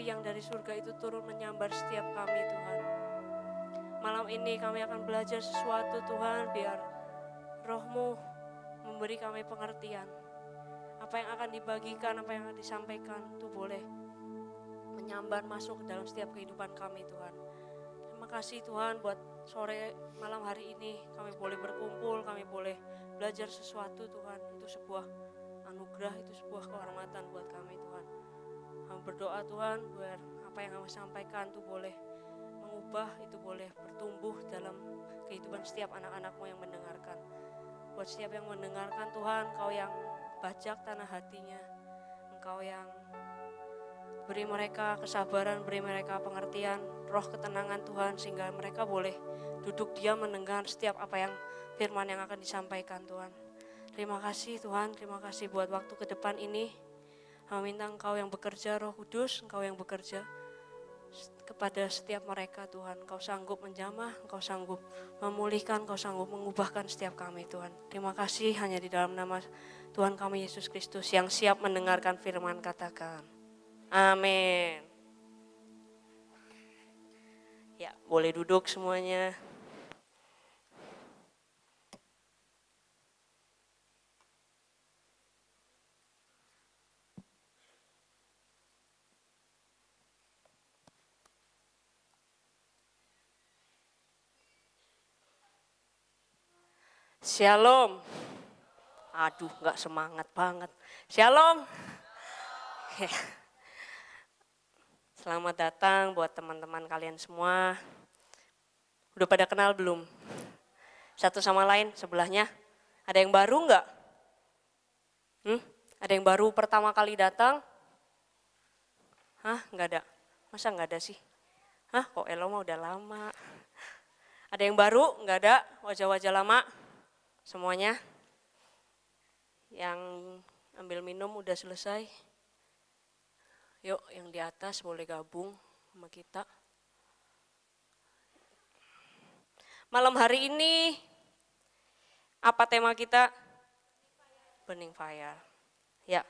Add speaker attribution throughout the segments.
Speaker 1: api yang dari surga itu turun menyambar setiap kami Tuhan. Malam ini kami akan belajar sesuatu Tuhan biar rohmu memberi kami pengertian. Apa yang akan dibagikan, apa yang akan disampaikan itu boleh menyambar masuk ke dalam setiap kehidupan kami Tuhan. Terima kasih Tuhan buat sore malam hari ini kami boleh berkumpul, kami boleh belajar sesuatu Tuhan. Itu sebuah anugerah, itu sebuah kehormatan buat kami Tuhan. Berdoa Tuhan biar apa yang kami sampaikan itu boleh mengubah, itu boleh bertumbuh dalam kehidupan setiap anak-anakmu yang mendengarkan. Buat setiap yang mendengarkan Tuhan, Kau yang bajak tanah hatinya, Engkau yang beri mereka kesabaran, beri mereka pengertian, roh ketenangan Tuhan sehingga mereka boleh duduk diam mendengar setiap apa yang firman yang akan disampaikan Tuhan. Terima kasih Tuhan, terima kasih buat waktu ke depan ini. Kami minta Engkau yang bekerja, Roh Kudus, Engkau yang bekerja kepada setiap mereka Tuhan. Engkau sanggup menjamah, Engkau sanggup memulihkan, Engkau sanggup mengubahkan setiap kami Tuhan. Terima kasih hanya di dalam nama Tuhan kami Yesus Kristus yang siap mendengarkan firman katakan. Amin. Ya, boleh duduk semuanya. Shalom. Aduh, nggak semangat banget. Shalom. Selamat datang buat teman-teman kalian semua. Udah pada kenal belum? Satu sama lain sebelahnya. Ada yang baru nggak? Hmm? Ada yang baru pertama kali datang? Hah? Nggak ada? Masa nggak ada sih? Hah? Kok Elo mah udah lama? Ada yang baru? Nggak ada? Wajah-wajah lama? Semuanya? Yang ambil minum udah selesai? Yuk yang di atas boleh gabung sama kita. Malam hari ini apa tema kita? Burning Fire. Ya.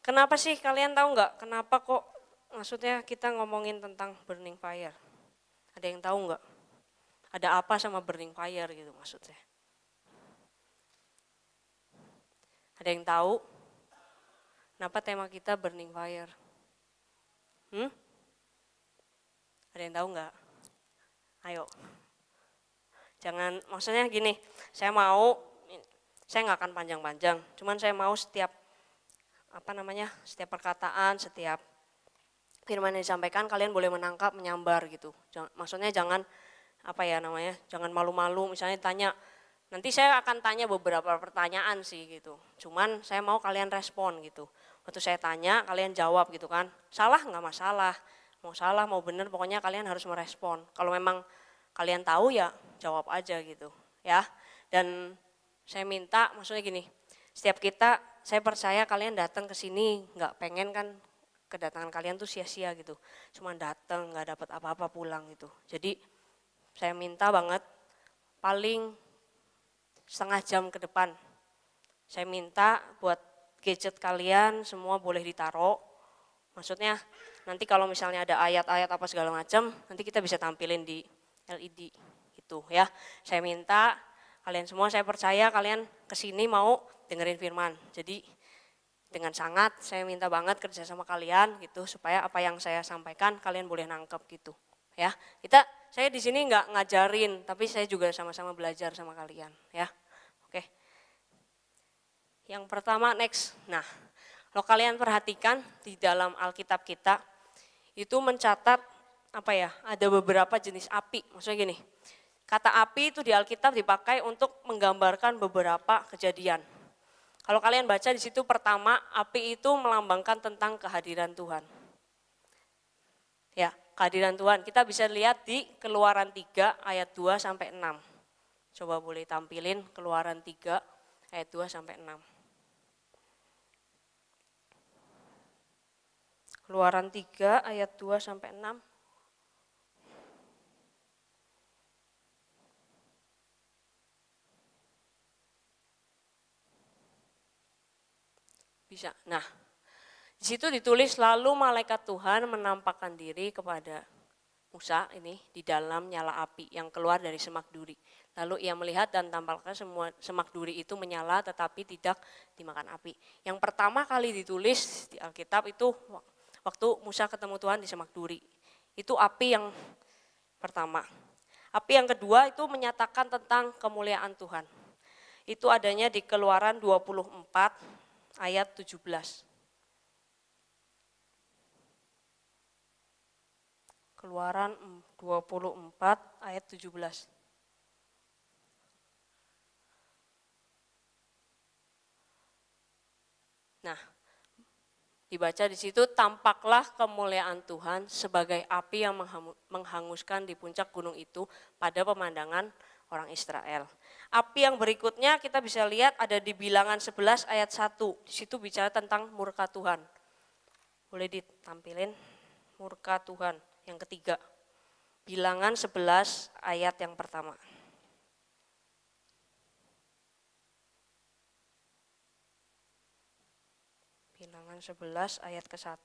Speaker 1: Kenapa sih kalian tahu nggak? Kenapa kok maksudnya kita ngomongin tentang Burning Fire? Ada yang tahu nggak? Ada apa sama Burning Fire gitu maksudnya? Ada yang tahu? Kenapa tema kita Burning Fire? Hmm? Ada yang tahu nggak? Ayo. Jangan, maksudnya gini, saya mau, saya nggak akan panjang-panjang, cuman saya mau setiap, apa namanya, setiap perkataan, setiap firman yang disampaikan, kalian boleh menangkap, menyambar gitu. Maksudnya jangan, apa ya namanya, jangan malu-malu, misalnya tanya, nanti saya akan tanya beberapa pertanyaan sih gitu. Cuman saya mau kalian respon gitu. Waktu saya tanya, kalian jawab gitu kan. Salah nggak masalah. Mau salah, mau benar, pokoknya kalian harus merespon. Kalau memang kalian tahu ya jawab aja gitu. ya. Dan saya minta, maksudnya gini, setiap kita, saya percaya kalian datang ke sini nggak pengen kan kedatangan kalian tuh sia-sia gitu. Cuman datang nggak dapat apa-apa pulang gitu. Jadi saya minta banget paling setengah jam ke depan. Saya minta buat gadget kalian semua boleh ditaruh. Maksudnya nanti kalau misalnya ada ayat-ayat apa segala macam, nanti kita bisa tampilin di LED gitu ya. Saya minta kalian semua, saya percaya kalian ke sini mau dengerin firman. Jadi dengan sangat saya minta banget kerja sama kalian gitu supaya apa yang saya sampaikan kalian boleh nangkep gitu ya. Kita saya di sini nggak ngajarin, tapi saya juga sama-sama belajar sama kalian ya. Yang pertama next. Nah, kalau kalian perhatikan di dalam Alkitab kita itu mencatat apa ya? Ada beberapa jenis api. Maksudnya gini. Kata api itu di Alkitab dipakai untuk menggambarkan beberapa kejadian. Kalau kalian baca di situ pertama, api itu melambangkan tentang kehadiran Tuhan. Ya, kehadiran Tuhan. Kita bisa lihat di Keluaran 3 ayat 2 sampai 6. Coba boleh tampilin Keluaran 3 ayat 2 sampai 6. Keluaran 3 ayat 2 sampai 6. Bisa. Nah, Di situ ditulis lalu malaikat Tuhan menampakkan diri kepada Musa ini di dalam nyala api yang keluar dari semak duri. Lalu ia melihat dan tampaknya semua semak duri itu menyala tetapi tidak dimakan api. Yang pertama kali ditulis di Alkitab itu waktu Musa ketemu Tuhan di semak duri. Itu api yang pertama. Api yang kedua itu menyatakan tentang kemuliaan Tuhan. Itu adanya di Keluaran 24 ayat 17. Keluaran 24 ayat 17. Nah, dibaca di situ tampaklah kemuliaan Tuhan sebagai api yang menghanguskan di puncak gunung itu pada pemandangan orang Israel. Api yang berikutnya kita bisa lihat ada di bilangan 11 ayat 1. Di situ bicara tentang murka Tuhan. Boleh ditampilin murka Tuhan yang ketiga. Bilangan 11 ayat yang pertama. Bilangan 11 ayat ke-1.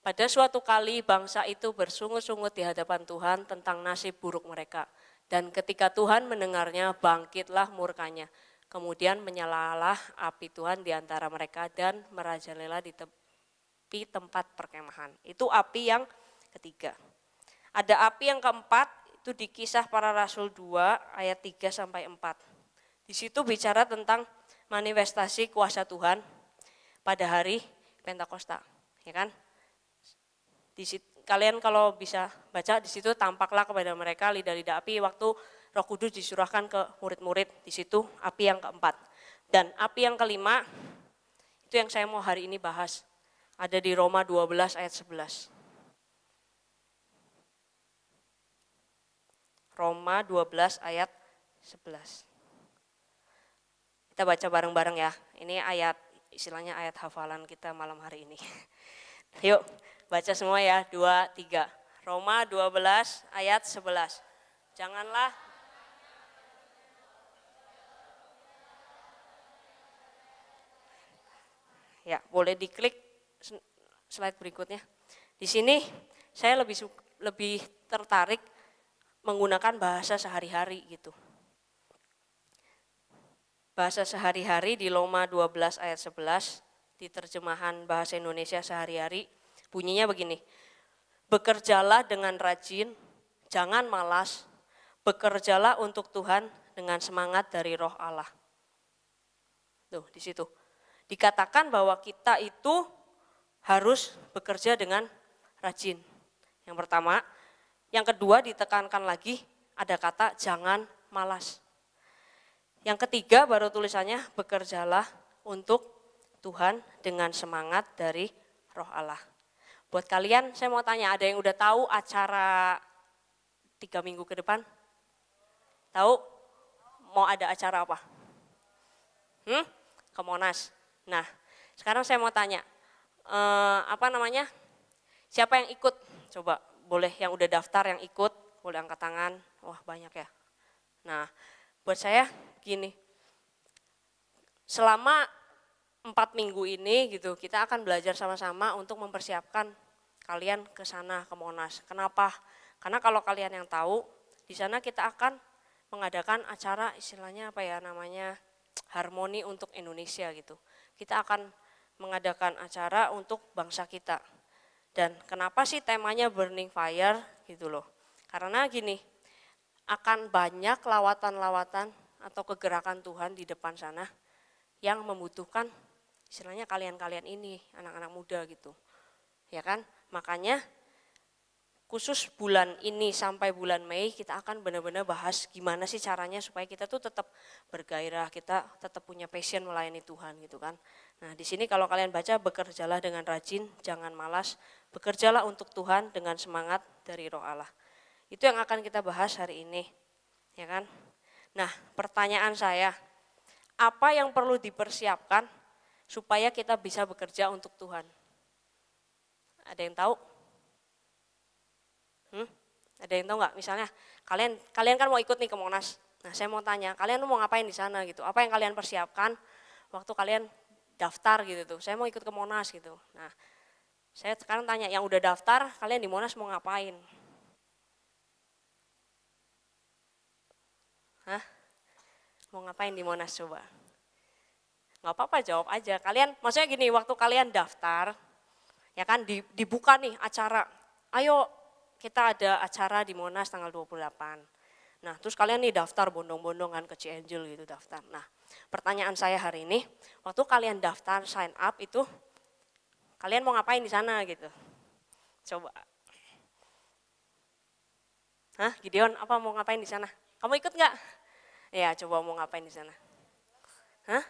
Speaker 1: Pada suatu kali bangsa itu bersungut-sungut di hadapan Tuhan tentang nasib buruk mereka. Dan ketika Tuhan mendengarnya, bangkitlah murkanya. Kemudian menyalalah api Tuhan di antara mereka dan merajalela di tepi tempat perkemahan. Itu api yang ketiga. Ada api yang keempat, itu di kisah para rasul 2 ayat 3 sampai 4. Di situ bicara tentang manifestasi kuasa Tuhan pada hari Pentakosta, ya kan? Di situ, kalian kalau bisa baca di situ tampaklah kepada mereka lidah-lidah api waktu Roh Kudus disurahkan ke murid-murid. Di situ api yang keempat. Dan api yang kelima itu yang saya mau hari ini bahas. Ada di Roma 12 ayat 11. Roma 12 ayat 11. Kita baca bareng-bareng ya. Ini ayat istilahnya ayat hafalan kita malam hari ini. Yuk, baca semua ya. Dua, tiga. Roma 12 ayat 11. Janganlah Ya, boleh diklik slide berikutnya. Di sini saya lebih lebih tertarik menggunakan bahasa sehari-hari gitu. Bahasa sehari-hari di Loma 12 ayat 11 di terjemahan bahasa Indonesia sehari-hari bunyinya begini. Bekerjalah dengan rajin, jangan malas, bekerjalah untuk Tuhan dengan semangat dari roh Allah. Tuh, di situ. Dikatakan bahwa kita itu harus bekerja dengan rajin. Yang pertama, yang kedua ditekankan lagi ada kata jangan malas. Yang ketiga baru tulisannya bekerjalah untuk Tuhan dengan semangat dari roh Allah. Buat kalian saya mau tanya ada yang udah tahu acara tiga minggu ke depan? Tahu mau ada acara apa? Hmm? Ke Monas. Nah sekarang saya mau tanya, eh, apa namanya? Siapa yang ikut? Coba boleh yang udah daftar yang ikut, boleh angkat tangan. Wah banyak ya. Nah buat saya gini, selama empat minggu ini gitu kita akan belajar sama-sama untuk mempersiapkan kalian ke sana ke Monas. Kenapa? Karena kalau kalian yang tahu di sana kita akan mengadakan acara istilahnya apa ya namanya harmoni untuk Indonesia gitu. Kita akan mengadakan acara untuk bangsa kita. Dan kenapa sih temanya burning fire gitu loh. Karena gini, akan banyak lawatan-lawatan atau kegerakan Tuhan di depan sana yang membutuhkan istilahnya kalian-kalian ini, anak-anak muda gitu. Ya kan? Makanya khusus bulan ini sampai bulan Mei kita akan benar-benar bahas gimana sih caranya supaya kita tuh tetap bergairah, kita tetap punya passion melayani Tuhan gitu kan. Nah, di sini kalau kalian baca bekerjalah dengan rajin, jangan malas, bekerjalah untuk Tuhan dengan semangat dari Roh Allah. Itu yang akan kita bahas hari ini. Ya kan? Nah, pertanyaan saya, apa yang perlu dipersiapkan supaya kita bisa bekerja untuk Tuhan? Ada yang tahu? Hmm? Ada yang tahu nggak? Misalnya kalian kalian kan mau ikut nih ke Monas. Nah, saya mau tanya, kalian mau ngapain di sana gitu? Apa yang kalian persiapkan waktu kalian daftar gitu tuh, saya mau ikut ke Monas gitu. Nah, saya sekarang tanya, yang udah daftar, kalian di Monas mau ngapain? Hah? Mau ngapain di Monas coba? Nggak apa-apa jawab aja. Kalian, maksudnya gini, waktu kalian daftar, ya kan dibuka nih acara, ayo kita ada acara di Monas tanggal 28. Nah, terus kalian nih daftar bondong-bondongan ke Cianjur gitu daftar. Nah, pertanyaan saya hari ini, waktu kalian daftar sign up itu kalian mau ngapain di sana gitu? Coba. Hah, Gideon, apa mau ngapain di sana? Kamu ikut nggak? Ya, coba mau ngapain di sana? Hah?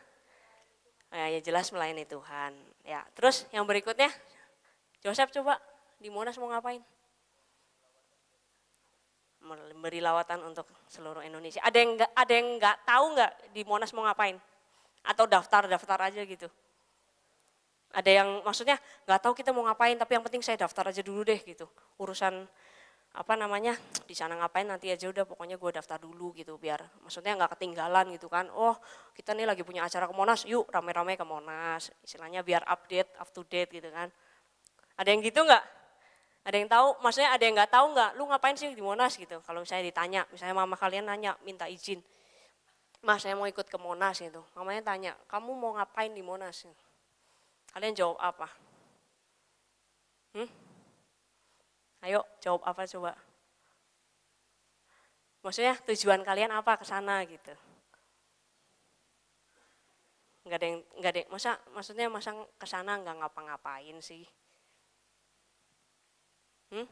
Speaker 1: Ya, ya jelas melayani Tuhan. Ya, terus yang berikutnya, Joseph coba di Monas mau ngapain? memberi lawatan untuk seluruh Indonesia. Ada yang nggak ada yang nggak tahu nggak di Monas mau ngapain? Atau daftar daftar aja gitu. Ada yang maksudnya nggak tahu kita mau ngapain, tapi yang penting saya daftar aja dulu deh gitu. Urusan apa namanya di sana ngapain nanti aja udah pokoknya gue daftar dulu gitu biar maksudnya nggak ketinggalan gitu kan oh kita nih lagi punya acara ke Monas yuk rame-rame ke Monas istilahnya biar update up to date gitu kan ada yang gitu nggak ada yang tahu, maksudnya ada yang nggak tahu nggak, lu ngapain sih di Monas gitu. Kalau saya ditanya, misalnya mama kalian nanya, minta izin. Mas saya mau ikut ke Monas gitu. Mamanya tanya, kamu mau ngapain di Monas? Kalian jawab apa? Hmm? Ayo jawab apa coba? Maksudnya tujuan kalian apa ke sana gitu? Enggak ada yang, enggak ada, masa maksudnya masa ke sana nggak ngapa-ngapain sih? Hmm?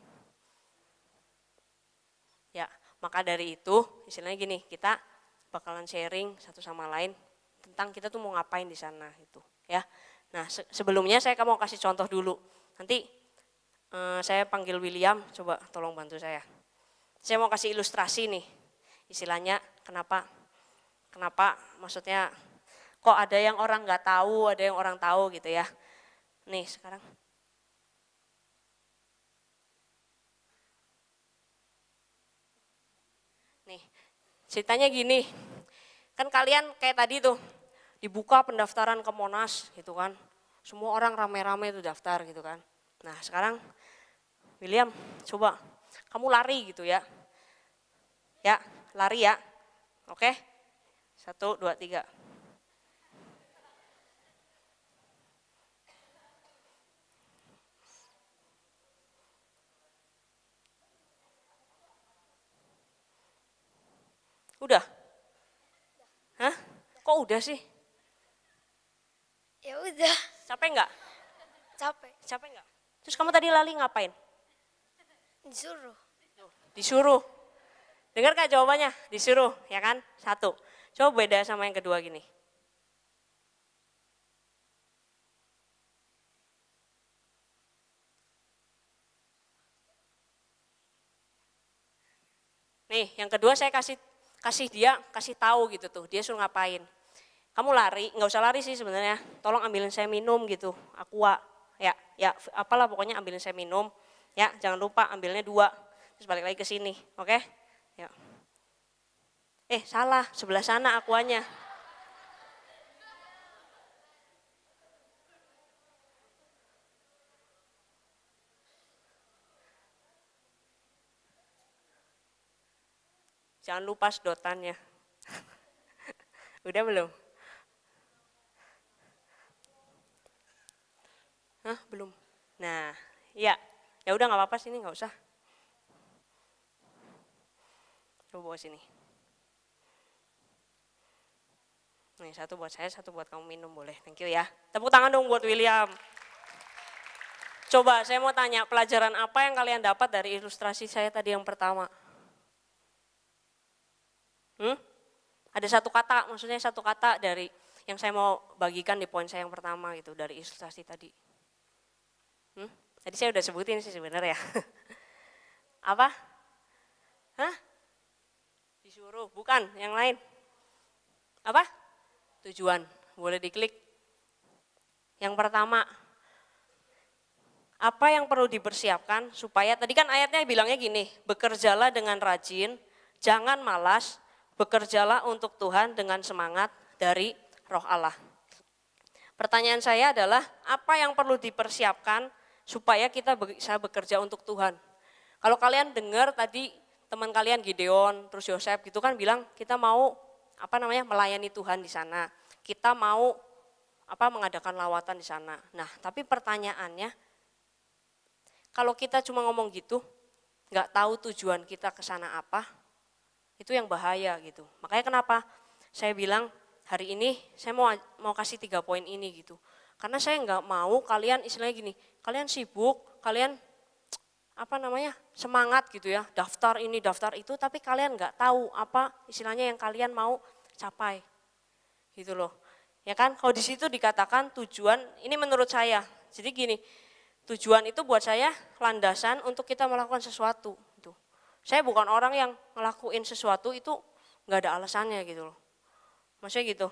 Speaker 1: Ya, maka dari itu istilahnya gini, kita bakalan sharing satu sama lain tentang kita tuh mau ngapain di sana itu, ya. Nah, se sebelumnya saya mau kasih contoh dulu. Nanti eh, saya panggil William, coba tolong bantu saya. Saya mau kasih ilustrasi nih, istilahnya kenapa, kenapa maksudnya kok ada yang orang nggak tahu, ada yang orang tahu gitu ya. Nih sekarang Ceritanya gini, kan kalian kayak tadi tuh, dibuka pendaftaran ke Monas gitu kan. Semua orang rame-rame itu daftar gitu kan. Nah sekarang William coba kamu lari gitu ya. Ya lari ya. Oke. Satu, dua, tiga. Udah? Hah? Kok udah sih?
Speaker 2: Ya udah.
Speaker 1: Capek nggak?
Speaker 2: Capek.
Speaker 1: Capek nggak? Terus kamu tadi lali ngapain?
Speaker 2: Disuruh.
Speaker 1: Disuruh. Dengar kak jawabannya? Disuruh, ya kan? Satu. Coba beda sama yang kedua gini. Nih, yang kedua saya kasih kasih dia, kasih tahu gitu tuh, dia suruh ngapain. Kamu lari, nggak usah lari sih sebenarnya, tolong ambilin saya minum gitu, aqua, ya, ya apalah pokoknya ambilin saya minum, ya jangan lupa ambilnya dua, terus balik lagi ke sini, oke? Okay? Ya. Eh salah, sebelah sana akuanya. Jangan lupa sedotannya. Udah belum? Hah, belum. Nah, ya, ya udah nggak apa-apa sini nggak usah. Coba bawa sini. Nih satu buat saya, satu buat kamu minum boleh. Thank you ya. Tepuk tangan dong buat William. Coba saya mau tanya, pelajaran apa yang kalian dapat dari ilustrasi saya tadi yang pertama? Hmm? Ada satu kata, maksudnya satu kata dari yang saya mau bagikan di poin saya yang pertama gitu dari ilustrasi tadi. Hmm? Tadi saya udah sebutin sih sebenarnya. Apa? Hah? Disuruh, bukan, yang lain. Apa? Tujuan, boleh diklik. Yang pertama, apa yang perlu dipersiapkan supaya, tadi kan ayatnya bilangnya gini, bekerjalah dengan rajin, jangan malas, bekerjalah untuk Tuhan dengan semangat dari roh Allah. Pertanyaan saya adalah apa yang perlu dipersiapkan supaya kita bisa bekerja untuk Tuhan. Kalau kalian dengar tadi teman kalian Gideon, terus Yosef gitu kan bilang kita mau apa namanya melayani Tuhan di sana. Kita mau apa mengadakan lawatan di sana. Nah, tapi pertanyaannya kalau kita cuma ngomong gitu, nggak tahu tujuan kita ke sana apa, itu yang bahaya gitu. Makanya kenapa saya bilang hari ini saya mau mau kasih tiga poin ini gitu. Karena saya nggak mau kalian istilahnya gini, kalian sibuk, kalian apa namanya semangat gitu ya, daftar ini, daftar itu, tapi kalian nggak tahu apa istilahnya yang kalian mau capai, gitu loh. Ya kan, kalau di situ dikatakan tujuan, ini menurut saya, jadi gini, tujuan itu buat saya landasan untuk kita melakukan sesuatu. Gitu. Saya bukan orang yang ngelakuin sesuatu itu nggak ada alasannya gitu loh. Maksudnya gitu.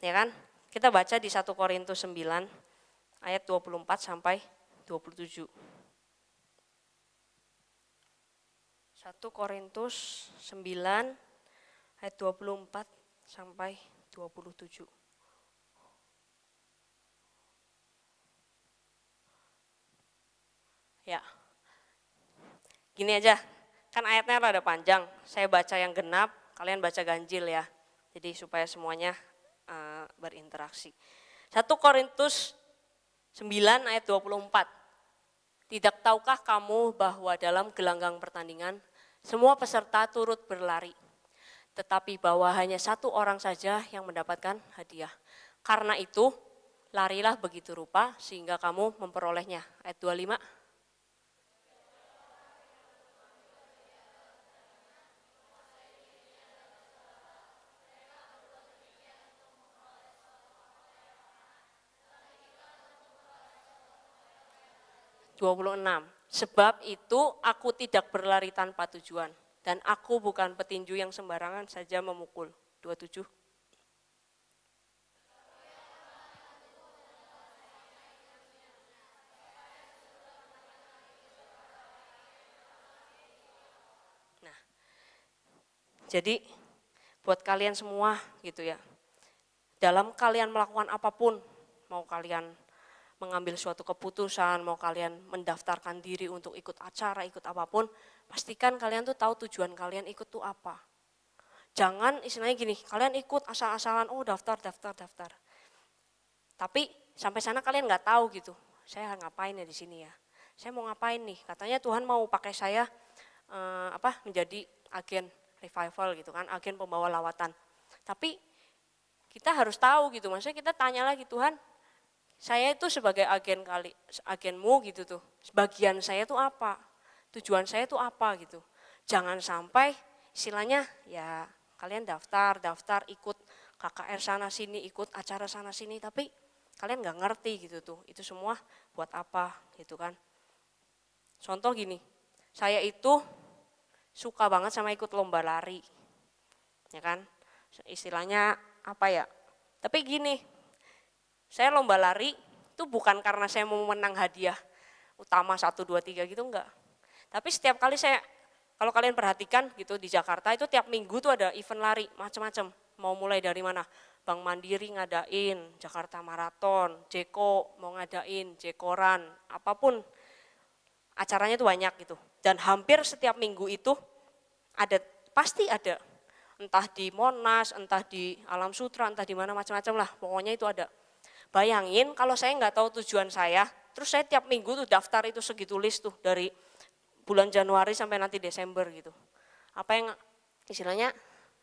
Speaker 1: Ya kan? Kita baca di 1 Korintus 9 ayat 24 sampai 27. 1 Korintus 9 ayat 24 sampai 27. Ya. Gini aja, kan ayatnya ada panjang. Saya baca yang genap, kalian baca ganjil ya. Jadi supaya semuanya uh, berinteraksi. 1 Korintus 9 ayat 24. Tidak tahukah kamu bahwa dalam gelanggang pertandingan semua peserta turut berlari. Tetapi bahwa hanya satu orang saja yang mendapatkan hadiah. Karena itu larilah begitu rupa sehingga kamu memperolehnya. Ayat 25. 26. Sebab itu aku tidak berlari tanpa tujuan dan aku bukan petinju yang sembarangan saja memukul. 27. Nah, jadi buat kalian semua gitu ya, dalam kalian melakukan apa pun, mau kalian mengambil suatu keputusan, mau kalian mendaftarkan diri untuk ikut acara, ikut apa pun, pastikan kalian tuh tahu tujuan kalian ikut tuh apa. Jangan istilahnya gini, kalian ikut asal-asalan, oh daftar, daftar, daftar. Tapi sampai sana kalian nggak tahu gitu, saya ngapain ya di sini ya. Saya mau ngapain nih? Katanya Tuhan mau pakai saya eh, apa menjadi agen revival gitu kan, agen pembawa lawatan. Tapi kita harus tahu gitu, maksudnya kita tanya lagi Tuhan, saya itu sebagai agen kali agenmu gitu tuh. Bagian saya tuh apa? Tujuan saya tuh apa gitu? Jangan sampai istilahnya ya kalian daftar daftar ikut KKR sana sini ikut acara sana sini tapi kalian nggak ngerti gitu tuh itu semua buat apa gitu kan. Contoh gini saya itu suka banget sama ikut lomba lari ya kan? Istilahnya apa ya? Tapi gini saya lomba lari itu bukan karena saya mau menang hadiah utama satu dua tiga gitu enggak. Tapi setiap kali saya, kalau kalian perhatikan gitu di Jakarta itu tiap minggu tuh ada event lari macam-macam. Mau mulai dari mana? Bank Mandiri ngadain, Jakarta Marathon, Jeko mau ngadain, Jekoran, apa pun acaranya itu banyak gitu. Dan hampir setiap minggu itu ada pasti ada entah di Monas, entah di Alam Sutra, entah di mana macam-macam lah. Pokoknya itu ada. Bayangin kalau saya nggak tahu tujuan saya, terus saya tiap minggu tuh daftar itu segitu list tuh dari bulan Januari sampai nanti Desember gitu. Apa yang istilahnya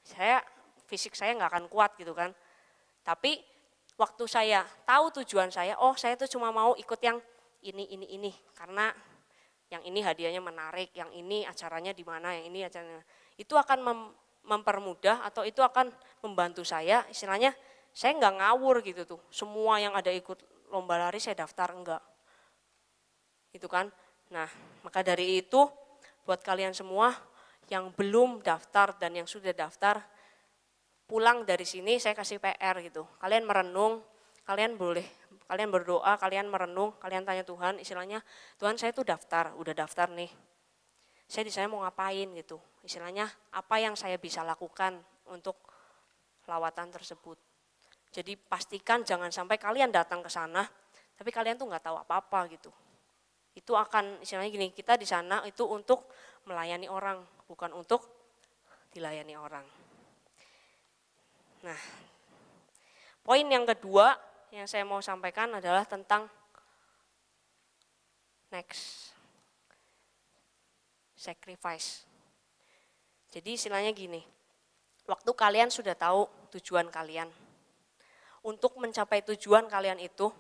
Speaker 1: saya fisik saya nggak akan kuat gitu kan. Tapi waktu saya tahu tujuan saya, oh saya tuh cuma mau ikut yang ini ini ini karena yang ini hadiahnya menarik, yang ini acaranya di mana, yang ini acaranya. Itu akan mem mempermudah atau itu akan membantu saya istilahnya saya nggak ngawur gitu tuh. Semua yang ada ikut lomba lari saya daftar enggak. Itu kan. Nah, maka dari itu buat kalian semua yang belum daftar dan yang sudah daftar pulang dari sini saya kasih PR gitu. Kalian merenung, kalian boleh kalian berdoa, kalian merenung, kalian tanya Tuhan, istilahnya Tuhan saya tuh daftar, udah daftar nih. Saya di sana mau ngapain gitu. Istilahnya apa yang saya bisa lakukan untuk lawatan tersebut. Jadi pastikan jangan sampai kalian datang ke sana, tapi kalian tuh nggak tahu apa-apa gitu. Itu akan istilahnya gini, kita di sana itu untuk melayani orang, bukan untuk dilayani orang. Nah, poin yang kedua yang saya mau sampaikan adalah tentang next sacrifice. Jadi istilahnya gini, waktu kalian sudah tahu tujuan kalian, untuk mencapai tujuan kalian itu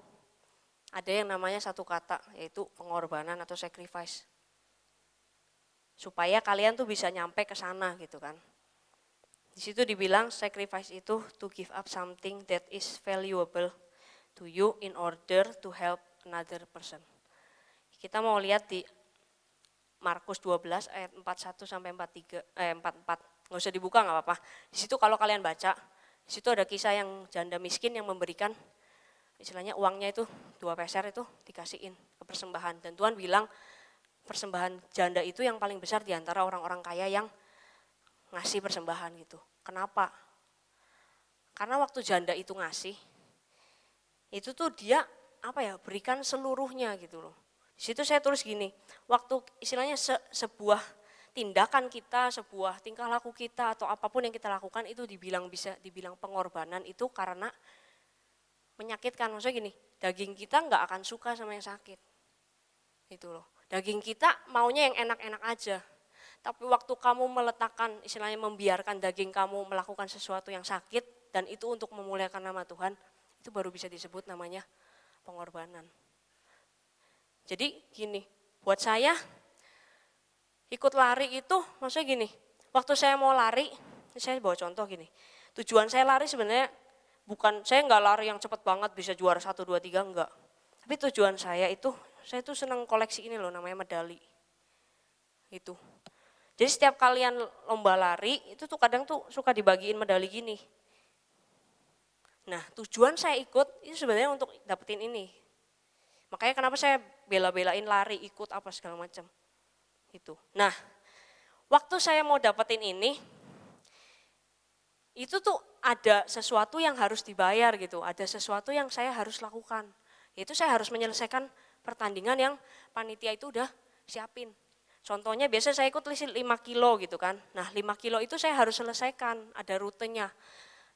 Speaker 1: ada yang namanya satu kata yaitu pengorbanan atau sacrifice. Supaya kalian tuh bisa nyampe ke sana gitu kan. Di situ dibilang sacrifice itu to give up something that is valuable to you in order to help another person. Kita mau lihat di Markus 12 ayat 41 sampai 43 eh 44. Nggak usah dibuka nggak apa-apa. Di situ kalau kalian baca, situ ada kisah yang janda miskin yang memberikan istilahnya uangnya itu dua peser itu dikasihin ke persembahan dan Tuhan bilang persembahan janda itu yang paling besar di antara orang-orang kaya yang ngasih persembahan gitu. Kenapa? Karena waktu janda itu ngasih, itu tuh dia apa ya berikan seluruhnya gitu loh. Di situ saya tulis gini, waktu istilahnya se, sebuah tindakan kita, sebuah tingkah laku kita atau apa pun yang kita lakukan itu dibilang bisa dibilang pengorbanan itu karena menyakitkan. Maksudnya gini, daging kita nggak akan suka sama yang sakit. Itu loh. Daging kita maunya yang enak-enak aja. Tapi waktu kamu meletakkan, istilahnya membiarkan daging kamu melakukan sesuatu yang sakit, dan itu untuk memuliakan nama Tuhan, itu baru bisa disebut namanya pengorbanan. Jadi gini, buat saya ikut lari itu maksudnya gini, waktu saya mau lari, saya bawa contoh gini, tujuan saya lari sebenarnya bukan, saya nggak lari yang cepat banget bisa juara 1, 2, 3, enggak. Tapi tujuan saya itu, saya tuh senang koleksi ini loh namanya medali. Itu. Jadi setiap kalian lomba lari, itu tuh kadang tuh suka dibagiin medali gini. Nah tujuan saya ikut itu sebenarnya untuk dapetin ini. Makanya kenapa saya bela-belain lari, ikut apa segala macam. Itu. Nah waktu saya mau dapetin ini, itu tuh ada sesuatu yang harus dibayar gitu, ada sesuatu yang saya harus lakukan. Itu saya harus menyelesaikan pertandingan yang panitia itu udah siapin. Contohnya biasa saya ikut list 5 kilo gitu kan. Nah 5 kilo itu saya harus selesaikan, ada rutenya.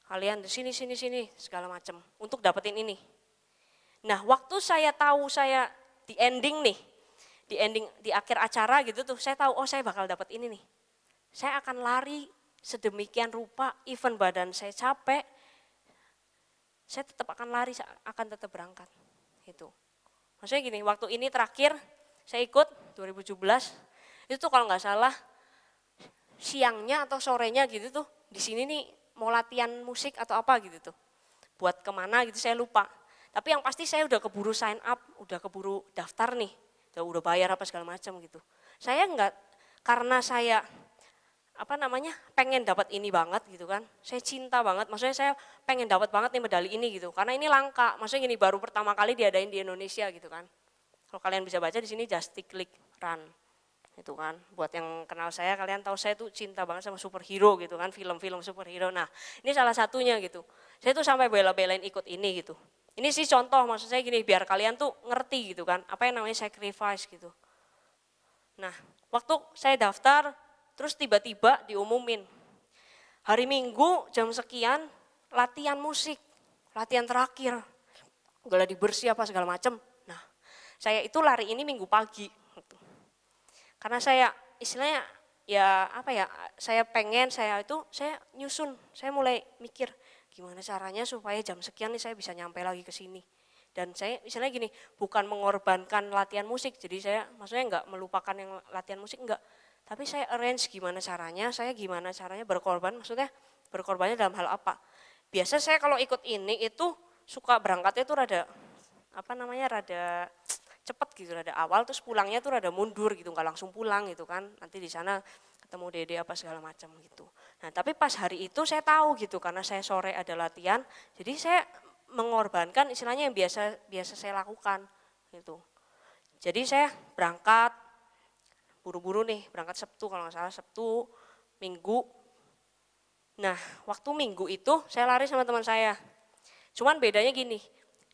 Speaker 1: Kalian di sini, sini, sini, segala macam untuk dapetin ini. Nah waktu saya tahu saya di ending nih, di ending di akhir acara gitu tuh, saya tahu oh saya bakal dapat ini nih. Saya akan lari sedemikian rupa, even badan saya capek, saya tetap akan lari, akan tetap berangkat. Itu. Maksudnya gini, waktu ini terakhir saya ikut 2017, itu tuh kalau nggak salah siangnya atau sorenya gitu tuh di sini nih mau latihan musik atau apa gitu tuh buat ke mana gitu saya lupa tapi yang pasti saya udah keburu sign up udah keburu daftar nih udah udah bayar apa segala macam gitu. Saya nggak karena saya apa namanya pengen dapat ini banget gitu kan. Saya cinta banget maksudnya saya pengen dapat banget nih medali ini gitu. Karena ini langka maksudnya gini baru pertama kali diadain di Indonesia gitu kan. Kalau kalian bisa baca di sini just click run itu kan. Buat yang kenal saya kalian tahu saya tuh cinta banget sama superhero gitu kan film-film superhero. Nah ini salah satunya gitu. Saya tuh sampai bela-belain ikut ini gitu ini sih contoh maksud saya gini biar kalian tuh ngerti gitu kan apa yang namanya sacrifice gitu. Nah waktu saya daftar terus tiba-tiba diumumin. Hari minggu jam sekian latihan musik latihan terakhir. Gladi bersih apa segala macam nah saya itu lari ini minggu pagi karena saya istilahnya ya apa ya saya pengen saya itu saya nyusun saya mulai mikir gimana caranya supaya jam sekian nih saya bisa nyampe lagi ke sini? Dan saya misalnya gini bukan mengorbankan latihan musik jadi saya maksudnya nggak melupakan yang latihan musik enggak tapi saya arrange gimana caranya saya gimana caranya berkorban maksudnya berkorbannya dalam hal apa? Biasa saya kalau ikut ini itu suka berangkatnya itu rada apa namanya rada cepet gitu ada awal terus pulangnya tuh rada mundur gitu nggak langsung pulang gitu kan. Nanti di sana ketemu dede apa segala macam gitu nah tapi pas hari itu saya tahu gitu karena saya sore ada latihan jadi saya mengorbankan istilahnya yang biasa biasa saya lakukan gitu jadi saya berangkat buru-buru nih berangkat Sabtu kalau nggak salah Sabtu Minggu nah waktu Minggu itu saya lari sama teman saya Cuman bedanya gini,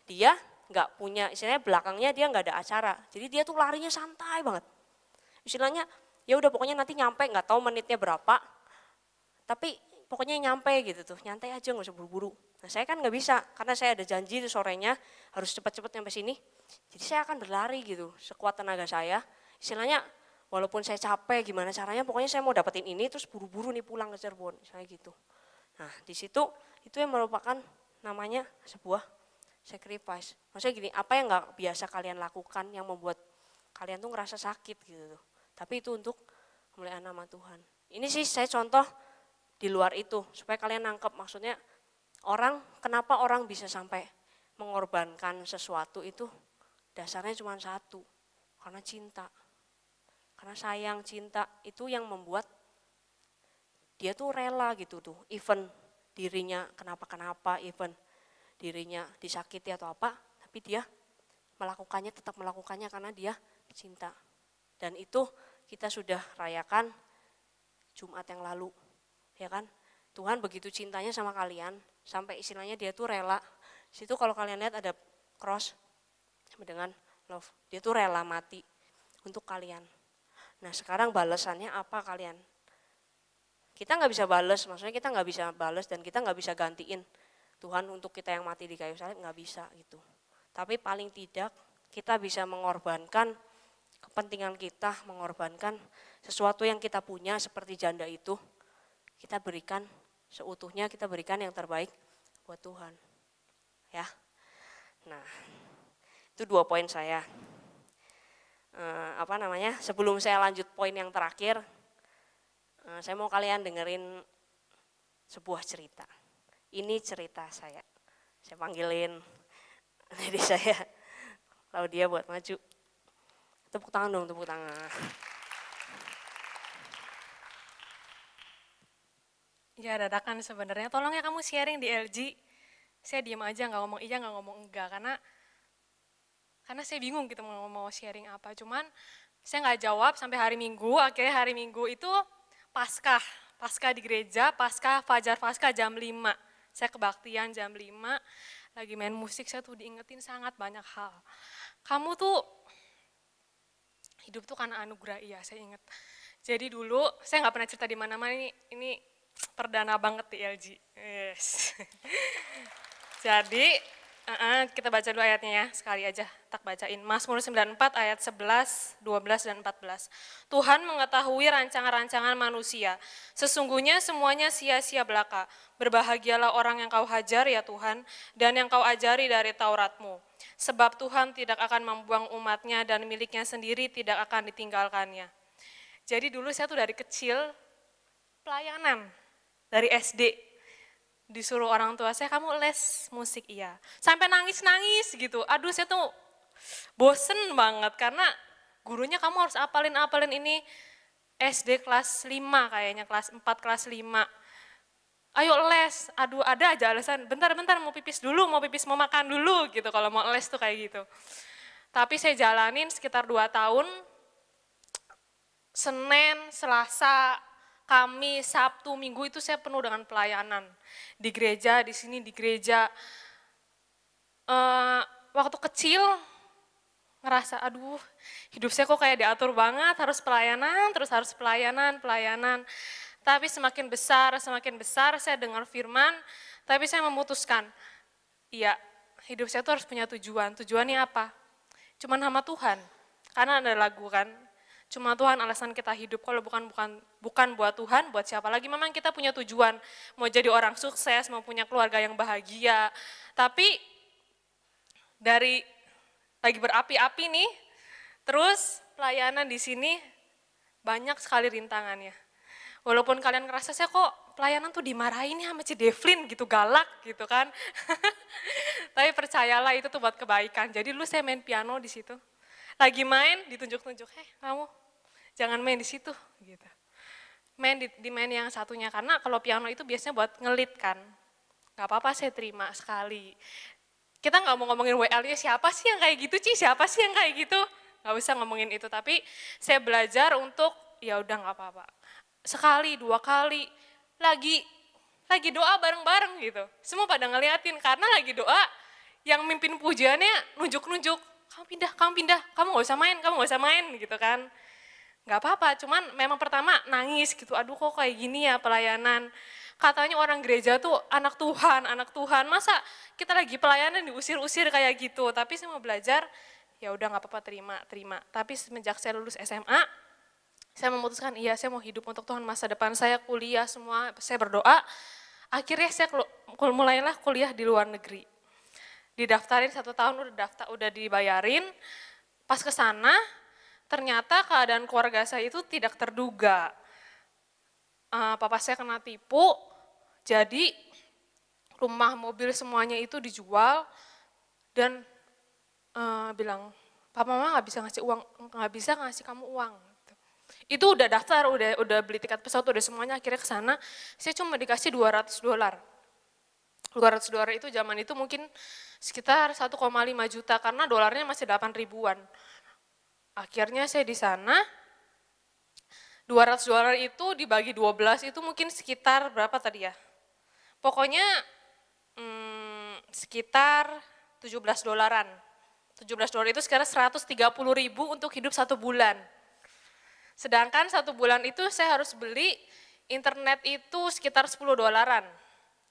Speaker 1: dia nggak punya, istilahnya belakangnya dia nggak ada acara. Jadi dia tuh larinya santai banget. Istilahnya ya udah pokoknya nanti nyampe nggak tahu menitnya berapa, tapi pokoknya nyampe gitu tuh, nyantai aja nggak usah buru-buru. Nah saya kan nggak bisa, karena saya ada janji di sorenya harus cepat-cepat nyampe sini. Jadi saya akan berlari gitu, sekuat tenaga saya. Istilahnya walaupun saya capek gimana caranya, pokoknya saya mau dapetin ini terus buru-buru nih pulang ke Cirebon, saya gitu. Nah di situ itu yang merupakan namanya sebuah sacrifice. Maksudnya gini, apa yang nggak biasa kalian lakukan yang membuat kalian tuh ngerasa sakit gitu tuh. Tapi itu untuk kemuliaan nama Tuhan. Ini sih saya contoh di luar itu supaya kalian nangkep maksudnya orang kenapa orang bisa sampai mengorbankan sesuatu itu dasarnya cuma satu karena cinta karena sayang cinta itu yang membuat dia tuh rela gitu tuh even dirinya kenapa-kenapa even dirinya disakiti atau apa tapi dia melakukannya tetap melakukannya karena dia cinta dan itu kita sudah rayakan Jumat yang lalu ya kan? Tuhan begitu cintanya sama kalian sampai istilahnya dia tuh rela. Situ kalau kalian lihat ada cross dengan love dia tuh rela mati untuk kalian. Nah sekarang balasannya apa kalian? Kita nggak bisa bales maksudnya kita nggak bisa bales dan kita nggak bisa gantiin Tuhan untuk kita yang mati di kayu salib nggak bisa gitu. Tapi paling tidak kita bisa mengorbankan kepentingan kita mengorbankan sesuatu yang kita punya seperti janda itu kita berikan seutuhnya, kita berikan yang terbaik buat Tuhan. Ya. Nah, itu dua poin saya. E, apa namanya? Sebelum saya lanjut poin yang terakhir, e, saya mau kalian dengerin sebuah cerita. Ini cerita saya. Saya panggilin jadi saya Claudia buat maju. Tepuk tangan dong, tepuk tangan.
Speaker 3: Ya dadakan sebenarnya. Tolong ya kamu sharing di LG. Saya diam aja nggak ngomong iya nggak ngomong enggak karena karena saya bingung gitu mau mau sharing apa. Cuman saya nggak jawab sampai hari Minggu. Akhirnya hari Minggu itu paskah, paskah di gereja, paskah fajar paskah jam 5. Saya kebaktian jam 5, lagi main musik saya tuh diingetin sangat banyak hal. Kamu tuh hidup tuh karena anugerah iya saya inget. Jadi dulu saya nggak pernah cerita di mana-mana ini ini perdana banget di LG. Yes. Jadi uh kita baca dulu ayatnya ya, sekali aja tak bacain. Mazmur 94 ayat 11, 12, dan 14. Tuhan mengetahui rancangan-rancangan manusia. Sesungguhnya semuanya sia-sia belaka. Berbahagialah orang yang kau hajar ya Tuhan, dan yang kau ajari dari Tauratmu. Sebab Tuhan tidak akan membuang umatnya dan miliknya sendiri tidak akan ditinggalkannya. Jadi dulu saya tuh dari kecil pelayanan dari SD disuruh orang tua saya kamu les musik. Iya. Sampai nangis nangis gitu. Aduh saya tuh bosen banget karena gurunya kamu harus apalin apalin ini SD kelas 5 kayaknya kelas 4 kelas 5 ayo les. Aduh ada aja alasan bentar bentar mau pipis dulu mau pipis mau makan dulu gitu. Kalau mau les tuh kayak gitu. Tapi saya jalanin sekitar 2 tahun Senin, Selasa, Kamis, Sabtu, Minggu itu saya penuh dengan pelayanan di gereja, di sini di gereja. Uh, waktu kecil ngerasa, aduh hidup saya kok kayak diatur banget, harus pelayanan, terus harus pelayanan, pelayanan. Tapi semakin besar, semakin besar saya dengar firman, tapi saya memutuskan, iya hidup saya tuh harus punya tujuan. Tujuannya apa? Cuman sama Tuhan. Karena ada lagu kan, Cuma Tuhan alasan kita hidup kalau bukan bukan bukan buat Tuhan, buat siapa lagi? Memang kita punya tujuan mau jadi orang sukses, mau punya keluarga yang bahagia. Tapi dari lagi berapi-api nih, terus pelayanan di sini banyak sekali rintangannya. Walaupun kalian ngerasa saya kok pelayanan tuh dimarahin ya sama Devlin gitu galak gitu kan. Tapi percayalah itu tuh buat kebaikan. Jadi dulu saya main piano di situ. Lagi main ditunjuk-tunjuk, "Eh, kamu jangan main di situ gitu. Main di, di main yang satunya karena kalau piano itu biasanya buat ngelit kan. Nggak apa-apa saya terima sekali. Kita nggak mau ngomongin WL-nya siapa sih yang kayak gitu sih siapa sih yang kayak gitu? Nggak usah ngomongin itu tapi saya belajar untuk ya udah nggak apa-apa. Sekali dua kali lagi lagi doa bareng-bareng gitu. Semua pada ngeliatin karena lagi doa yang mimpin pujiannya nunjuk-nunjuk, kamu pindah, kamu pindah, kamu gak usah main, kamu gak usah main gitu kan. Gak apa-apa, cuman memang pertama nangis gitu, aduh kok kayak gini ya pelayanan. Katanya orang gereja tuh anak Tuhan, anak Tuhan, masa kita lagi pelayanan diusir-usir kayak gitu. Tapi saya mau belajar, ya udah gak apa-apa terima, terima. Tapi semenjak saya lulus SMA, saya memutuskan iya saya mau hidup untuk Tuhan masa depan saya kuliah semua saya berdoa akhirnya saya mulailah kuliah di luar negeri didaftarin satu tahun udah daftar udah dibayarin pas ke sana ternyata keadaan keluarga saya itu tidak terduga uh, papa saya kena tipu jadi rumah mobil semuanya itu dijual dan uh, bilang papa mama nggak bisa ngasih uang nggak bisa ngasih kamu uang itu udah daftar, udah udah beli tiket pesawat, udah semuanya akhirnya ke sana. Saya cuma dikasih 200 dolar. 200 dolar itu zaman itu mungkin sekitar 1,5 juta karena dolarnya masih 8 ribuan. Akhirnya saya di sana 200 dolar itu dibagi 12 itu mungkin sekitar berapa tadi ya? Pokoknya hmm, sekitar 17 dolaran. 17 dolar itu sekarang 130 ribu untuk hidup satu bulan. Sedangkan satu bulan itu saya harus beli internet itu sekitar 10 dolaran.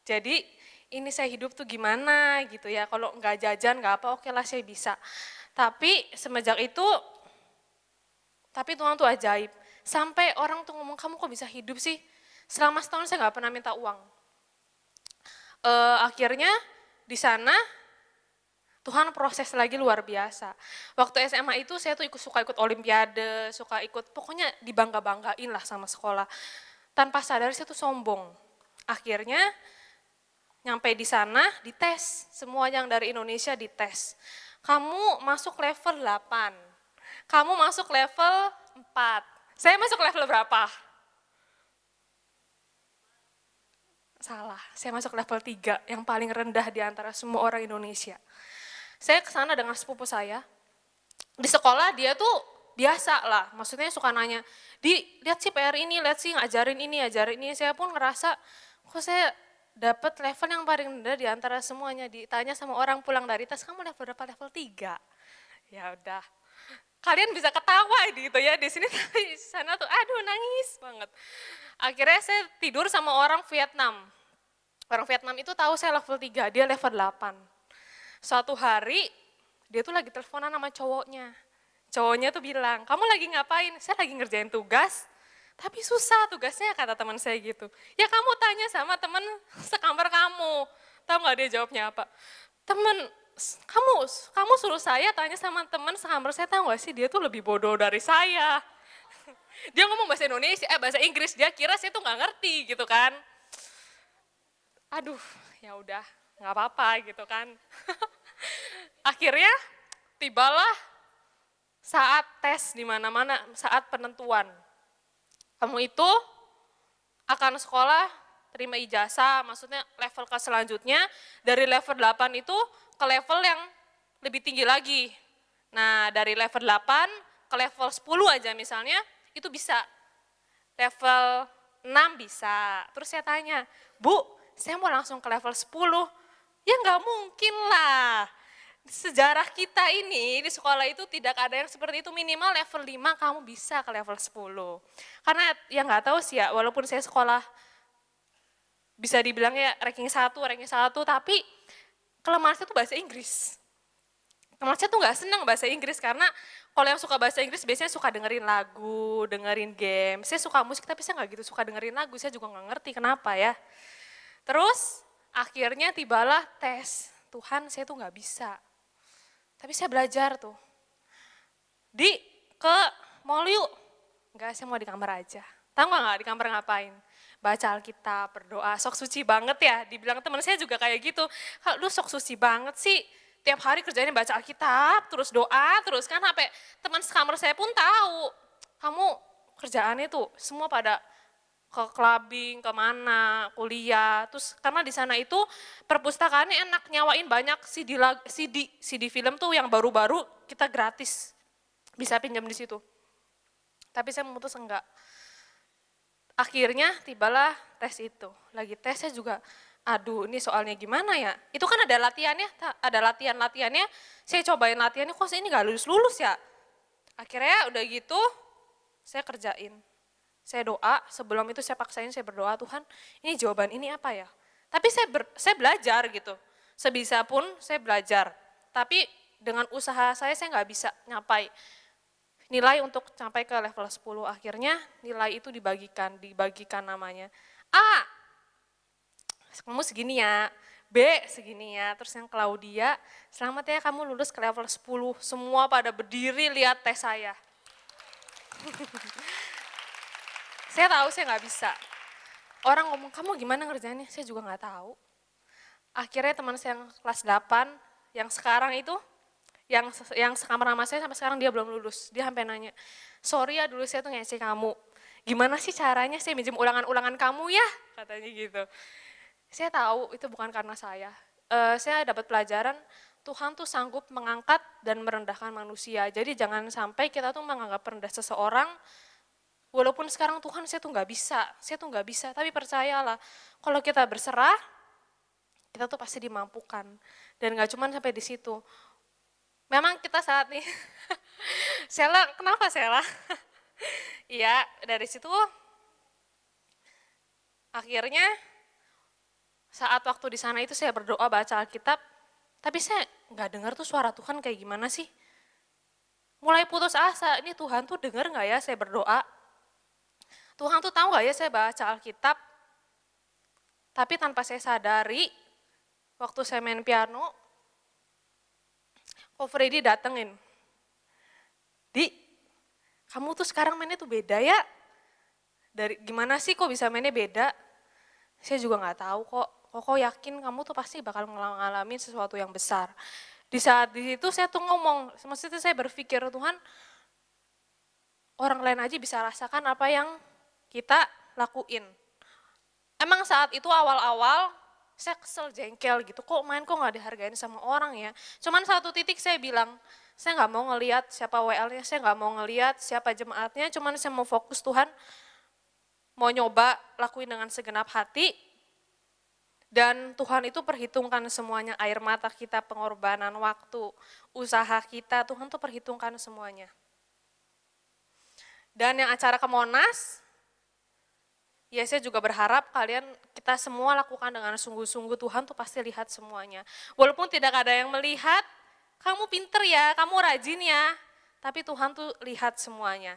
Speaker 3: Jadi ini saya hidup tuh gimana gitu ya, kalau nggak jajan nggak apa, oke lah saya bisa. Tapi semenjak itu, tapi Tuhan tuh ajaib. Sampai orang tuh ngomong, kamu kok bisa hidup sih? Selama setahun saya nggak pernah minta uang. E, akhirnya di sana Tuhan proses lagi luar biasa. Waktu SMA itu saya tuh ikut suka ikut olimpiade, suka ikut pokoknya dibangga-banggain lah sama sekolah. Tanpa sadar saya tuh sombong. Akhirnya nyampe di sana dites, semua yang dari Indonesia dites. Kamu masuk level 8, kamu masuk level 4. Saya masuk level berapa? Salah, saya masuk level 3 yang paling rendah di antara semua orang Indonesia. Saya ke sana dengan sepupu saya. Di sekolah dia tuh biasa lah, maksudnya suka nanya, di lihat sih PR ini, lihat sih ngajarin ini, ajarin ini. Saya pun ngerasa, kok saya dapat level yang paling rendah di antara semuanya. Ditanya sama orang pulang dari tes, kamu level berapa? Level 3. Ya udah, kalian bisa ketawa gitu ya di sini tapi di sana tuh aduh nangis banget. Akhirnya saya tidur sama orang Vietnam. Orang Vietnam itu tahu saya level 3, dia level 8. Suatu hari dia tuh lagi teleponan sama cowoknya. Cowoknya tuh bilang, kamu lagi ngapain? Saya lagi ngerjain tugas, tapi susah tugasnya kata teman saya gitu. Ya kamu tanya sama teman sekamar kamu. Tahu nggak dia jawabnya apa? Temen, kamu kamu suruh saya tanya sama teman sekamar saya tahu nggak sih dia tuh lebih bodoh dari saya. Dia ngomong bahasa Indonesia, eh bahasa Inggris, dia kira saya tuh nggak ngerti gitu kan. Aduh, ya udah, nggak apa-apa gitu kan. Akhirnya tibalah saat tes di mana-mana, saat penentuan. Kamu itu akan sekolah terima ijazah, maksudnya level ke selanjutnya dari level 8 itu ke level yang lebih tinggi lagi. Nah, dari level 8 ke level 10 aja misalnya, itu bisa. Level 6 bisa. Terus saya tanya, Bu, saya mau langsung ke level 10. Ya nggak mungkin lah. Sejarah kita ini di sekolah itu tidak ada yang seperti itu minimal level 5 kamu bisa ke level 10. Karena yang nggak tahu sih ya, walaupun saya sekolah bisa dibilang ya ranking 1, ranking 1, tapi kelemahan saya itu bahasa Inggris. Kelemahan saya tuh nggak senang bahasa Inggris karena kalau yang suka bahasa Inggris biasanya suka dengerin lagu, dengerin game. Saya suka musik tapi saya nggak gitu suka dengerin lagu, saya juga nggak ngerti kenapa ya. Terus akhirnya tibalah tes. Tuhan saya tuh nggak bisa. Tapi saya belajar tuh. Di ke mall yuk. Enggak, saya mau di kamar aja. Tahu nggak di kamar ngapain? Baca Alkitab, berdoa, sok suci banget ya. Dibilang teman saya juga kayak gitu. Lu sok suci banget sih, tiap hari kerjanya baca Alkitab, terus doa, terus kan sampai teman sekamar saya pun tahu. Kamu kerjaannya tuh semua pada ke clubbing, ke mana, kuliah. Terus karena di sana itu perpustakaannya enak, nyawain banyak CD, CD, CD film tuh yang baru-baru kita gratis bisa pinjam di situ. Tapi saya memutus enggak. Akhirnya tibalah tes itu. Lagi tes saya juga, aduh ini soalnya gimana ya? Itu kan ada latihannya, ada latihan-latihannya. Saya cobain latihannya, kok ini gak lulus-lulus ya? Akhirnya udah gitu, saya kerjain. Saya doa, sebelum itu saya paksain saya berdoa, Tuhan ini jawaban ini apa ya? Tapi saya, ber, saya belajar gitu. Sebisa pun saya belajar. Tapi dengan usaha saya, saya nggak bisa nyapai nilai untuk sampai ke level 10. Akhirnya nilai itu dibagikan, dibagikan namanya. A, kamu segini ya. B, segini ya. Terus yang Claudia, selamat ya kamu lulus ke level 10. Semua pada berdiri lihat tes saya. saya tahu saya nggak bisa. Orang ngomong, kamu gimana ngerjainnya? Saya juga nggak tahu. Akhirnya teman saya yang kelas 8, yang sekarang itu, yang yang sekamar sama saya sampai sekarang dia belum lulus. Dia sampai nanya, sorry ya dulu saya tuh ngasih kamu. Gimana sih caranya saya minjem ulangan-ulangan kamu ya? Katanya gitu. Saya tahu itu bukan karena saya. Uh, saya dapat pelajaran Tuhan tuh sanggup mengangkat dan merendahkan manusia. Jadi jangan sampai kita tuh menganggap rendah seseorang, walaupun sekarang Tuhan saya tuh nggak bisa, saya tuh nggak bisa. Tapi percayalah, kalau kita berserah, kita tuh pasti dimampukan. Dan nggak cuma sampai di situ. Memang kita saat ini, Sela, kenapa Sela? Iya, dari situ akhirnya saat waktu di sana itu saya berdoa baca Alkitab, tapi saya nggak dengar tuh suara Tuhan kayak gimana sih. Mulai putus asa, ini Tuhan tuh dengar nggak ya saya berdoa? Tuhan tuh tahu nggak ya saya baca Alkitab? Tapi tanpa saya sadari, waktu saya main piano, Ko Freddy datengin. Di, kamu tuh sekarang mainnya tuh beda ya? Dari gimana sih kok bisa mainnya beda? Saya juga nggak tahu kok. Kok yakin kamu tuh pasti bakal ngalamin sesuatu yang besar. Di saat di situ saya tuh ngomong, maksudnya saya berpikir Tuhan, orang lain aja bisa rasakan apa yang kita lakuin. Emang saat itu awal-awal saya kesel jengkel gitu, kok main kok nggak dihargain sama orang ya. Cuman satu titik saya bilang, saya nggak mau ngelihat siapa WL-nya, saya nggak mau ngelihat siapa jemaatnya, cuman saya mau fokus Tuhan, mau nyoba lakuin dengan segenap hati, dan Tuhan itu perhitungkan semuanya, air mata kita, pengorbanan waktu, usaha kita, Tuhan tuh perhitungkan semuanya. Dan yang acara ke Monas, ya saya juga berharap kalian kita semua lakukan dengan sungguh-sungguh Tuhan tuh pasti lihat semuanya. Walaupun tidak ada yang melihat, kamu pinter ya, kamu rajin ya, tapi Tuhan tuh lihat semuanya.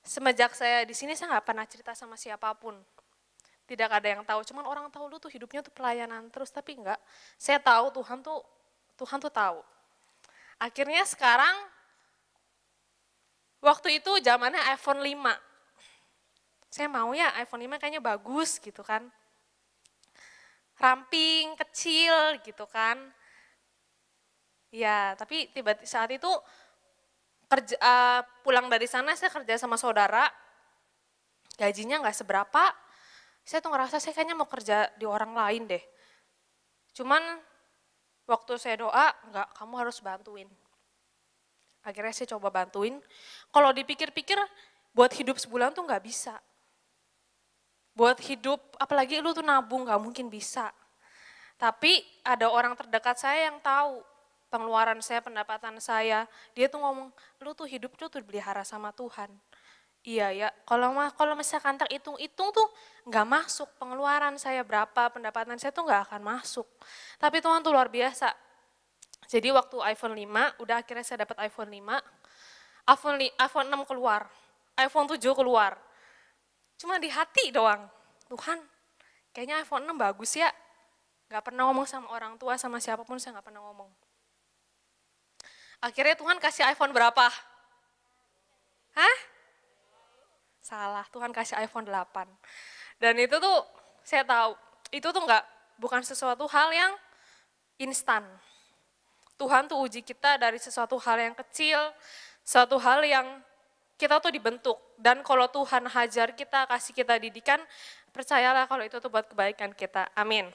Speaker 3: Semenjak saya di sini saya nggak pernah cerita sama siapa pun. Tidak ada yang tahu, cuman orang tahu lu tuh hidupnya tuh pelayanan terus, tapi enggak. Saya tahu Tuhan tuh Tuhan tuh tahu. Akhirnya sekarang waktu itu zamannya iPhone 5 saya mau ya iPhone 5 kayaknya bagus gitu kan. Ramping, kecil gitu kan. Ya, tapi tiba-tiba saat itu kerja, uh, pulang dari sana saya kerja sama saudara, gajinya nggak seberapa, saya tuh ngerasa saya kayaknya mau kerja di orang lain deh. Cuman waktu saya doa, enggak, kamu harus bantuin. Akhirnya saya coba bantuin. Kalau dipikir-pikir, buat hidup sebulan tuh nggak bisa buat hidup, apalagi lu tuh nabung gak mungkin bisa. Tapi ada orang terdekat saya yang tahu pengeluaran saya, pendapatan saya. Dia tuh ngomong, lu tuh hidup lu tuh pelihara sama Tuhan. Iya ya, kalau kalau misalkan tak hitung-hitung tuh nggak masuk pengeluaran saya berapa, pendapatan saya tuh nggak akan masuk. Tapi Tuhan tuh luar biasa. Jadi waktu iPhone 5, udah akhirnya saya dapat iPhone 5, iPhone, iPhone 6 keluar, iPhone 7 keluar. Cuma di hati doang. Tuhan, kayaknya iPhone 6 bagus ya. Gak pernah ngomong sama orang tua, sama siapa pun saya gak pernah ngomong. Akhirnya Tuhan kasih iPhone berapa? Hah? Salah, Tuhan kasih iPhone 8. Dan itu tuh saya tahu, itu tuh nggak bukan sesuatu hal yang instan. Tuhan tuh uji kita dari sesuatu hal yang kecil, suatu hal yang kita tuh dibentuk. Dan kalau Tuhan hajar kita, kasih kita didikan, percayalah kalau itu tuh buat kebaikan kita. Amin.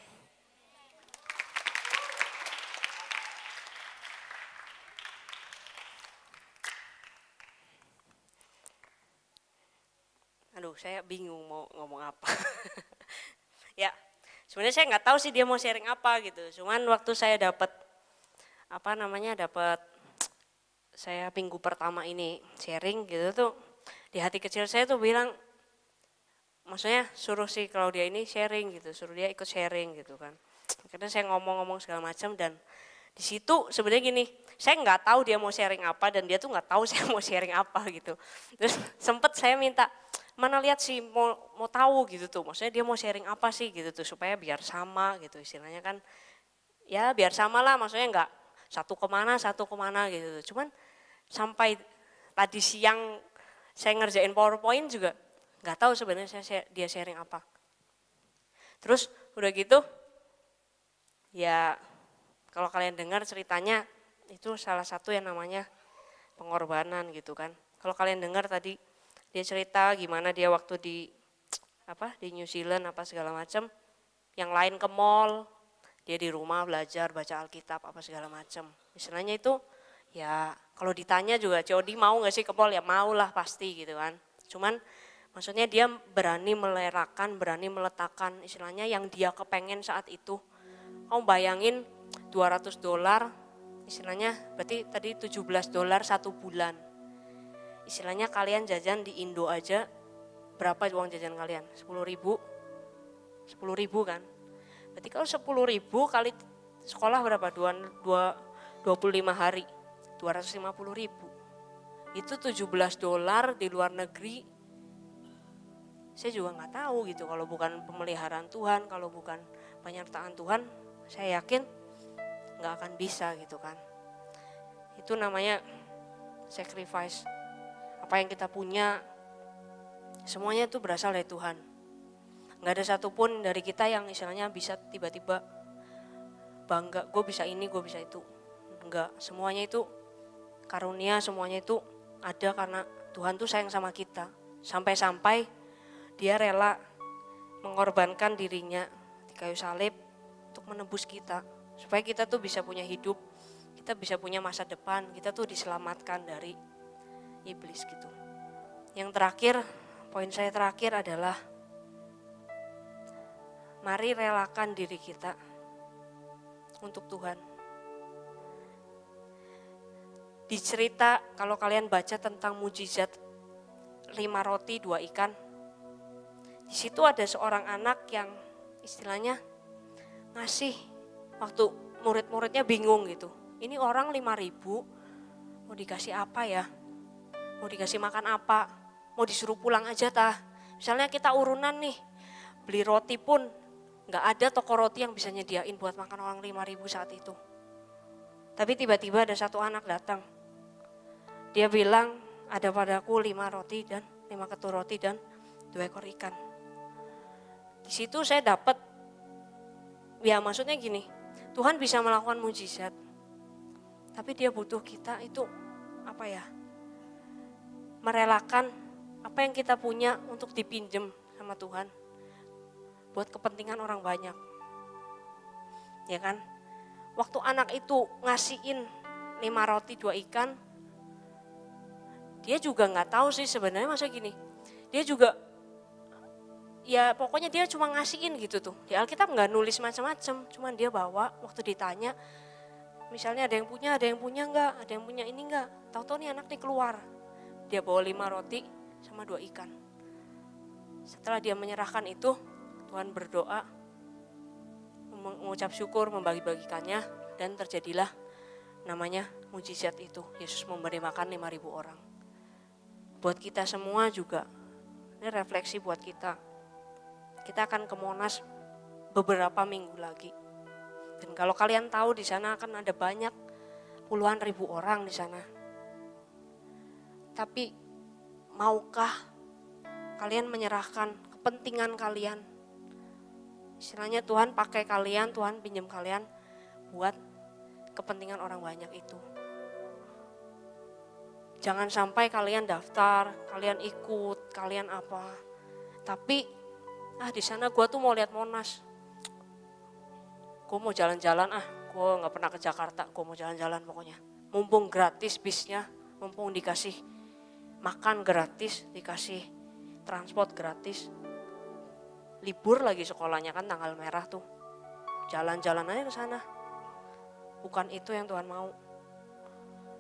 Speaker 1: Aduh, saya bingung mau ngomong apa. ya, sebenarnya saya nggak tahu sih dia mau sharing apa gitu. Cuman waktu saya dapat apa namanya dapat saya minggu pertama ini sharing gitu tuh di hati kecil saya tuh bilang maksudnya suruh si Claudia ini sharing gitu, suruh dia ikut sharing gitu kan. Akhirnya saya ngomong-ngomong segala macam dan di situ sebenarnya gini, saya nggak tahu dia mau sharing apa dan dia tuh nggak tahu saya mau sharing apa gitu. Terus sempet saya minta mana lihat sih mau mau tahu gitu tuh, maksudnya dia mau sharing apa sih gitu tuh supaya biar sama gitu istilahnya kan ya biar sama lah maksudnya nggak satu ke mana satu ke mana gitu tuh. Cuman sampai tadi siang saya ngerjain PowerPoint juga nggak tahu sebenarnya saya, dia sharing apa. Terus udah gitu, ya kalau kalian dengar ceritanya itu salah satu yang namanya pengorbanan gitu kan. Kalau kalian dengar tadi dia cerita gimana dia waktu di apa di New Zealand apa segala macam, yang lain ke mall, dia di rumah belajar baca Alkitab apa segala macam. Istilahnya itu ya kalau ditanya juga Codi mau nggak sih ke mall ya mau lah pasti gitu kan. Cuman Maksudnya dia berani melerakan, berani meletakkan istilahnya yang dia kepengen saat itu. Kamu bayangin 200 dolar, istilahnya berarti tadi 17 dolar satu bulan. Istilahnya kalian jajan di Indo aja, berapa uang jajan kalian? 10 ribu? 10 ribu kan? Berarti kalau 10 ribu kali sekolah berapa? 2, 2, 25 hari, 250 ribu. Itu 17 dolar di luar negeri saya juga nggak tahu gitu kalau bukan pemeliharaan Tuhan, kalau bukan penyertaan Tuhan, saya yakin nggak akan bisa gitu kan. Itu namanya sacrifice. Apa yang kita punya, semuanya itu berasal dari Tuhan. Nggak ada satupun dari kita yang istilahnya bisa tiba-tiba bangga, gue bisa ini, gue bisa itu. Enggak, semuanya itu karunia, semuanya itu ada karena Tuhan tuh sayang sama kita. Sampai-sampai dia rela mengorbankan dirinya di kayu salib untuk menebus kita. Supaya kita tuh bisa punya hidup, kita bisa punya masa depan, kita tuh diselamatkan dari iblis gitu. Yang terakhir, poin saya terakhir adalah mari relakan diri kita untuk Tuhan. Di cerita kalau kalian baca tentang mujizat lima roti dua ikan, di situ ada seorang anak yang istilahnya ngasih waktu murid-muridnya bingung gitu. Ini orang lima ribu mau dikasih apa ya? Mau dikasih makan apa? Mau disuruh pulang aja tah? Misalnya kita urunan nih, beli roti pun nggak ada toko roti yang bisa nyediain buat makan orang lima ribu saat itu. Tapi tiba-tiba ada satu anak datang. Dia bilang, ada padaku lima roti dan lima ketur roti dan dua ekor ikan. Di situ saya dapat, ya maksudnya gini, Tuhan bisa melakukan mujizat. Tapi dia butuh kita itu apa ya, merelakan apa yang kita punya untuk dipinjem sama Tuhan. Buat kepentingan orang banyak. Ya kan? Waktu anak itu ngasihin lima roti dua ikan, dia juga nggak tahu sih sebenarnya masa gini. Dia juga ya pokoknya dia cuma ngasihin gitu tuh. Di Alkitab nggak nulis macam-macam, cuman dia bawa waktu ditanya, misalnya ada yang punya, ada yang punya enggak, ada yang punya ini enggak. Tahu-tahu nih anak nih keluar, dia bawa lima roti sama dua ikan. Setelah dia menyerahkan itu, Tuhan berdoa, mengucap syukur, membagi-bagikannya, dan terjadilah namanya mujizat itu. Yesus memberi makan lima ribu orang. Buat kita semua juga, ini refleksi buat kita kita akan ke Monas beberapa minggu lagi. Dan kalau kalian tahu di sana akan ada banyak puluhan ribu orang di sana. Tapi maukah kalian menyerahkan kepentingan kalian? Istilahnya Tuhan pakai kalian, Tuhan pinjam kalian buat kepentingan orang banyak itu. Jangan sampai kalian daftar, kalian ikut, kalian apa. Tapi ah di sana gue tuh mau lihat Monas. Gue mau jalan-jalan ah, gue nggak pernah ke Jakarta, gue mau jalan-jalan pokoknya. Mumpung gratis bisnya, mumpung dikasih makan gratis, dikasih transport gratis. Libur lagi sekolahnya kan tanggal merah tuh. Jalan-jalan aja ke sana. Bukan itu yang Tuhan mau.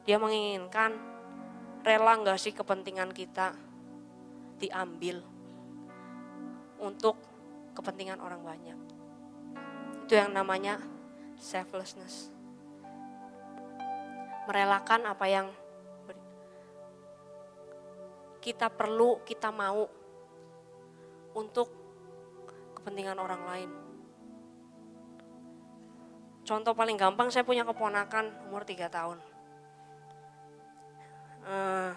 Speaker 1: Dia menginginkan rela nggak sih kepentingan kita diambil untuk kepentingan orang banyak. Itu yang namanya selflessness. Merelakan apa yang kita perlu, kita mau untuk kepentingan orang lain. Contoh paling gampang, saya punya keponakan umur 3 tahun. Uh,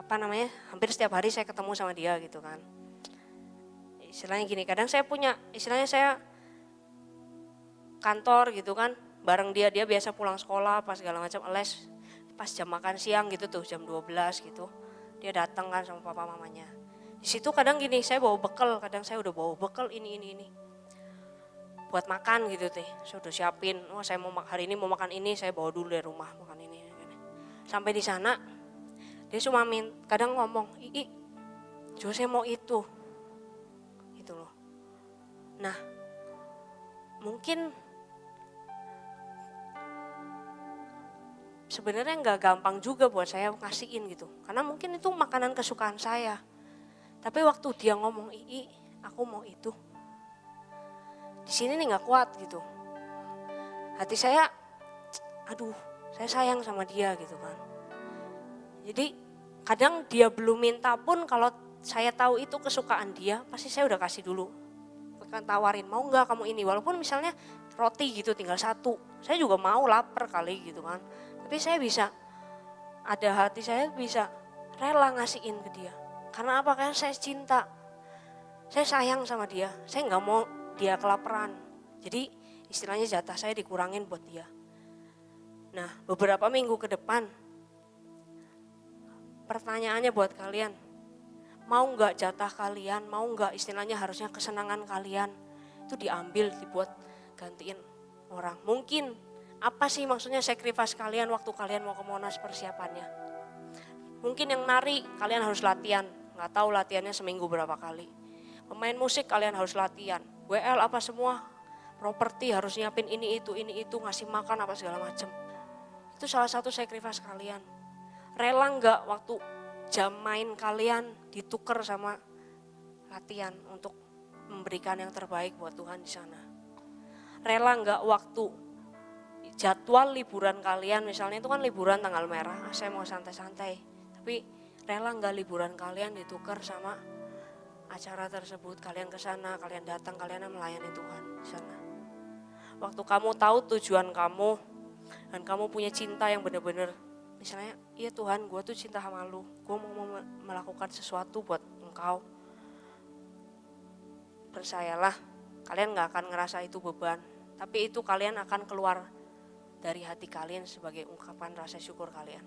Speaker 1: apa namanya, hampir setiap hari saya ketemu sama dia gitu kan. Istilahnya gini, kadang saya punya, istilahnya saya kantor gitu kan, bareng dia, dia biasa pulang sekolah, pas segala macam les, pas jam makan siang gitu tuh, jam 12 gitu dia datang kan sama papa mamanya di situ kadang gini saya bawa bekal kadang saya udah bawa bekal ini ini ini buat makan gitu teh saya udah siapin oh saya mau hari ini mau makan ini saya bawa dulu dari rumah makan ini, ini. sampai di sana dia cuma min kadang ngomong ii Jo saya mau itu gitu loh nah mungkin sebenarnya nggak gampang juga buat saya ngasihin gitu. Karena mungkin itu makanan kesukaan saya. Tapi waktu dia ngomong, ii aku mau itu. Di sini nih nggak kuat gitu. Hati saya, aduh saya sayang sama dia gitu kan. Jadi kadang dia belum minta pun kalau saya tahu itu kesukaan dia, pasti saya udah kasih dulu. Kan tawarin, mau nggak kamu ini? Walaupun misalnya roti gitu tinggal satu. Saya juga mau lapar kali gitu kan tapi saya bisa, ada hati saya bisa rela ngasihin ke dia. Karena apa? Karena saya cinta. Saya sayang sama dia. Saya nggak mau dia kelaparan. Jadi istilahnya jatah saya dikurangin buat dia. Nah beberapa minggu ke depan, pertanyaannya buat kalian, mau nggak jatah kalian, mau nggak istilahnya harusnya kesenangan kalian itu diambil, dibuat gantiin orang. Mungkin apa sih maksudnya sacrifice kalian waktu kalian mau ke Monas persiapannya? Mungkin yang nari kalian harus latihan, nggak tahu latihannya seminggu berapa kali. Pemain musik kalian harus latihan, WL apa semua, properti harus nyiapin ini itu, ini itu, ngasih makan apa segala macam. Itu salah satu sacrifice kalian. Rela nggak waktu jam main kalian ditukar sama latihan untuk memberikan yang terbaik buat Tuhan di sana. Rela nggak waktu jadwal liburan kalian misalnya itu kan liburan tanggal merah ah, saya mau santai-santai tapi rela nggak liburan kalian ditukar sama acara tersebut kalian ke sana kalian datang kalian melayani Tuhan di sana waktu kamu tahu tujuan kamu dan kamu punya cinta yang benar-benar misalnya iya Tuhan gue tuh cinta sama lu gue mau melakukan sesuatu buat engkau percayalah kalian nggak akan ngerasa itu beban tapi itu kalian akan keluar dari hati kalian sebagai ungkapan rasa syukur kalian.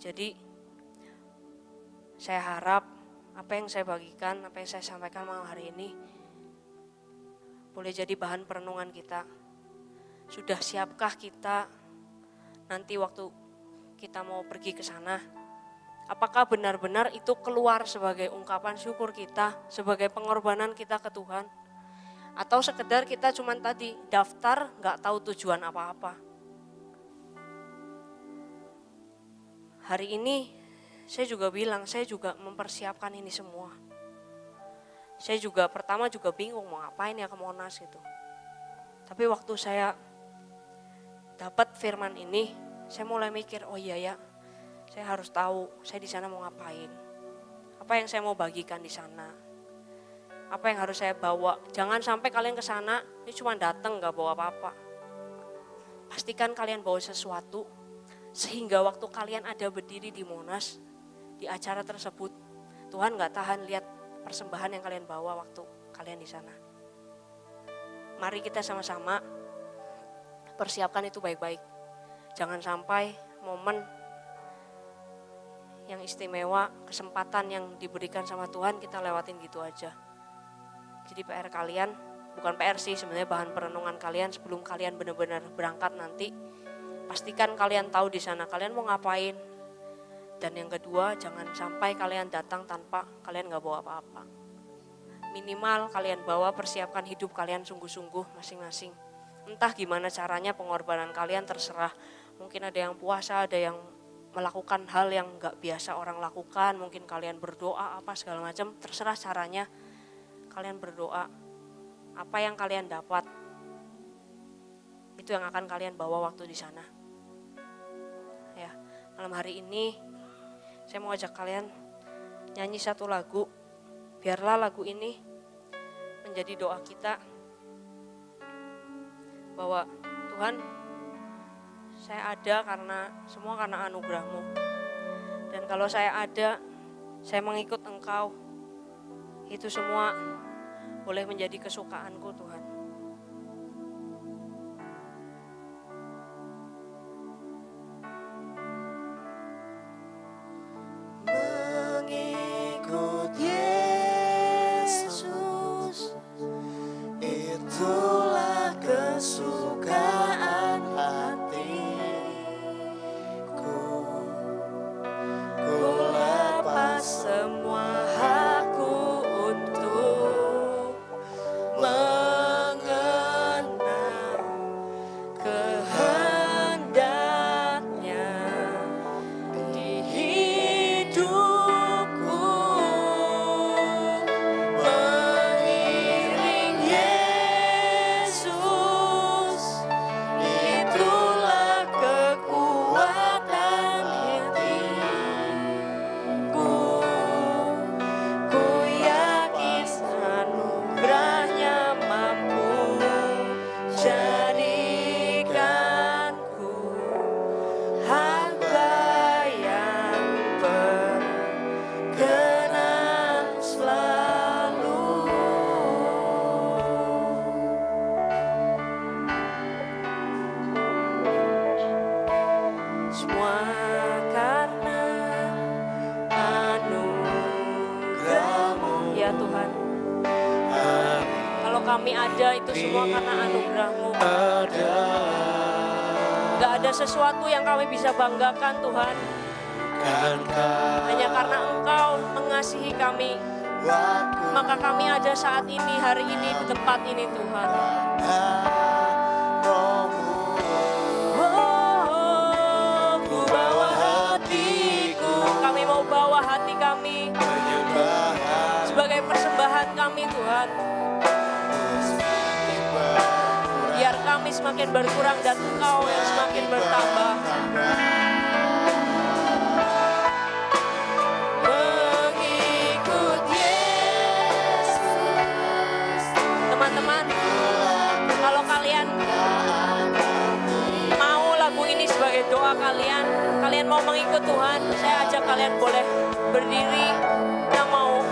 Speaker 1: Jadi saya harap apa yang saya bagikan, apa yang saya sampaikan malam hari ini boleh jadi bahan perenungan kita. Sudah siapkah kita nanti waktu kita mau pergi ke sana? Apakah benar-benar itu keluar sebagai ungkapan syukur kita, sebagai pengorbanan kita ke Tuhan? Atau sekedar kita cuman tadi daftar nggak tahu tujuan apa-apa. Hari ini saya juga bilang, saya juga mempersiapkan ini semua. Saya juga pertama juga bingung mau ngapain ya ke Monas gitu. Tapi waktu saya dapat firman ini, saya mulai mikir, oh iya ya, saya harus tahu saya di sana mau ngapain. Apa yang saya mau bagikan di sana apa yang harus saya bawa. Jangan sampai kalian ke sana, ini cuma datang nggak bawa apa-apa. Pastikan kalian bawa sesuatu, sehingga waktu kalian ada berdiri di Monas, di acara tersebut, Tuhan nggak tahan lihat persembahan yang kalian bawa waktu kalian di sana. Mari kita sama-sama persiapkan itu baik-baik. Jangan sampai momen yang istimewa, kesempatan yang diberikan sama Tuhan kita lewatin gitu aja. Jadi PR kalian, bukan PR sih sebenarnya bahan perenungan kalian sebelum kalian benar-benar berangkat nanti. Pastikan kalian tahu di sana kalian mau ngapain. Dan yang kedua, jangan sampai kalian datang tanpa kalian nggak bawa apa-apa. Minimal kalian bawa persiapkan hidup kalian sungguh-sungguh masing-masing. Entah gimana caranya pengorbanan kalian terserah. Mungkin ada yang puasa, ada yang melakukan hal yang nggak biasa orang lakukan. Mungkin kalian berdoa apa segala macam. Terserah caranya. Kalian berdoa. Apa yang kalian dapat itu yang akan kalian bawa waktu di sana. Ya, malam hari ini saya mau ajak kalian nyanyi satu lagu. Biarlah lagu ini menjadi doa kita bahwa Tuhan saya ada karena semua karena anugerahmu. Dan kalau saya ada, saya mengikut engkau. Itu semua boleh menjadi kesukaanku Tuhan. Bisa banggakan Tuhan. Hanya karena Engkau mengasihi kami, maka kami ada saat ini, hari ini, di tempat ini Tuhan. Oh, kami mau bawa hati kami sebagai persembahan kami Tuhan. Biar kami semakin berkurang dan Engkau yang semakin bertambah. Kalian. Mau lagu ini sebagai doa kalian, kalian mau mengikut Tuhan, saya ajak kalian boleh berdiri. Yang mau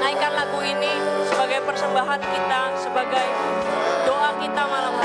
Speaker 1: naikkan lagu ini sebagai persembahan kita, sebagai doa kita malam